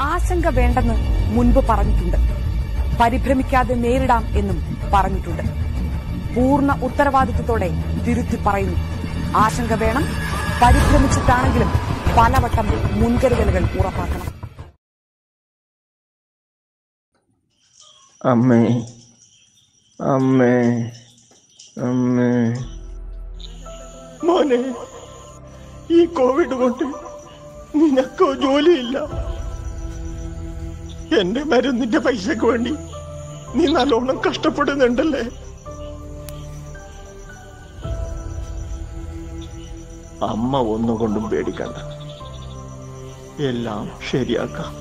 ആശങ്ക വേണ്ടെന്ന് മുൻപ് പറഞ്ഞിട്ടുണ്ട്. പരിഭ്രമിക്കാതെ നേരിടാം എന്നും പറഞ്ഞിട്ടുണ്ട്. പൂർണ ഉത്തരവാദിത്വത്തോടെ തിരുത്തി പറയുന്നു. ആശങ്ക വേണം. പരിഭ്രമിച്ചിട്ടാണെങ്കിലും പലവട്ടം മുൻകരുതലുകൾ ഉറപ്പാക്കണം. അമ്മേ അമ്മേ അമ്മേ. മോനെ ഈ കോവിഡ് കൊണ്ട് നിനക്കോ ജോലിയില്ല. എന്റെ മരുന്നിന്റെ പൈസക്ക് വേണ്ടി നീ നല്ലോണം കഷ്ടപ്പെടുന്നുണ്ടല്ലേ? അമ്മ ഒന്നുകൊണ്ടും പേടിക്കണ്ട. എല്ലാം ശരിയാക്കാം.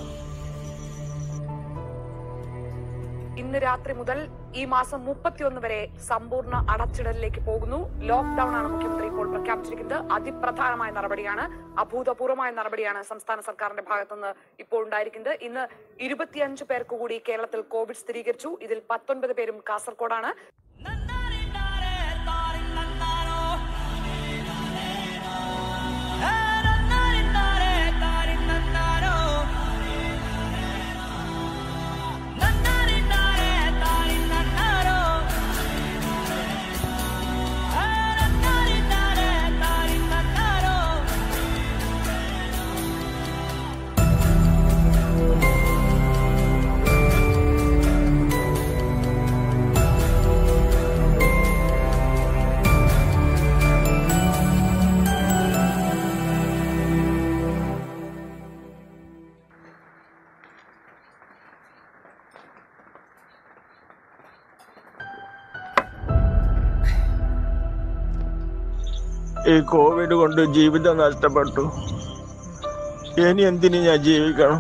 ഇന്ന് രാത്രി മുതൽ ഈ മാസം മുപ്പത്തിയൊന്ന് വരെ സമ്പൂർണ അടച്ചിടലിലേക്ക് പോകുന്നു. ലോക്ഡൌൺ ആണ് മുഖ്യമന്ത്രി ഇപ്പോൾ പ്രഖ്യാപിച്ചിരിക്കുന്നത്. അതിപ്രധാനമായ നടപടിയാണ് അഭൂതപൂർവമായ നടപടിയാണ് സംസ്ഥാന സർക്കാരിന്റെ ഭാഗത്തുനിന്ന് ഇപ്പോൾ ഉണ്ടായിരിക്കുന്നത്. ഇന്ന് ഇരുപത്തിയഞ്ച് പേർക്ക് കൂടി കേരളത്തിൽ കോവിഡ് സ്ഥിരീകരിച്ചു. ഇതിൽ പത്തൊൻപത് പേരും കാസർഗോഡാണ്. ഈ കോവിഡ് കൊണ്ട് ജീവിതം നഷ്ടപ്പെട്ടു. ഇനി എന്തിനു ഞാൻ ജീവിക്കണം?